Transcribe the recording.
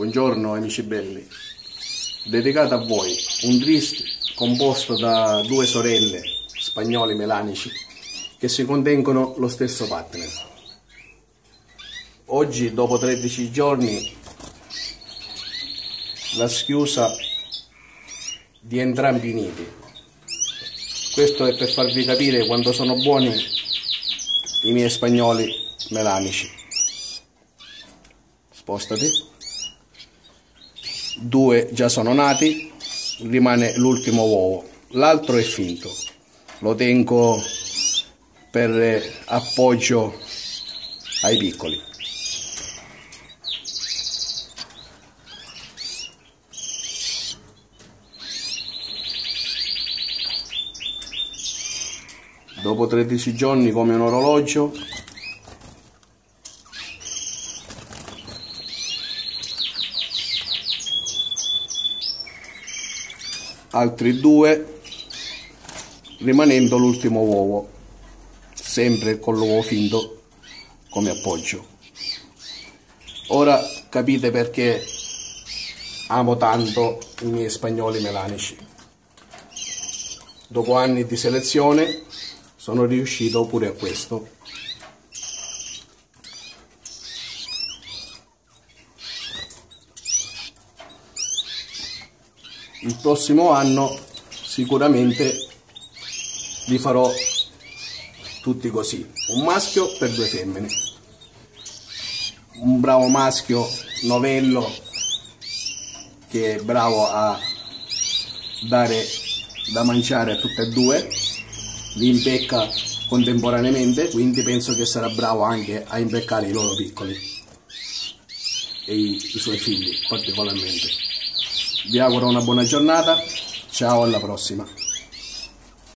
Buongiorno amici belli, dedicato a voi un twist composto da due sorelle spagnoli melanici che si contengono lo stesso partner. Oggi dopo 13 giorni la schiusa di entrambi i nidi. Questo è per farvi capire quanto sono buoni i miei spagnoli melanici. Spostati due già sono nati, rimane l'ultimo uovo, l'altro è finto, lo tengo per appoggio ai piccoli. Dopo 13 giorni come un orologio altri due rimanendo l'ultimo uovo sempre con l'uovo finto come appoggio. Ora capite perché amo tanto i miei spagnoli melanici. Dopo anni di selezione sono riuscito pure a questo il prossimo anno sicuramente li farò tutti così. Un maschio per due femmine. Un bravo maschio novello che è bravo a dare da mangiare a tutte e due. Li impecca contemporaneamente quindi penso che sarà bravo anche a impeccare i loro piccoli e i, i suoi figli particolarmente vi auguro una buona giornata, ciao alla prossima.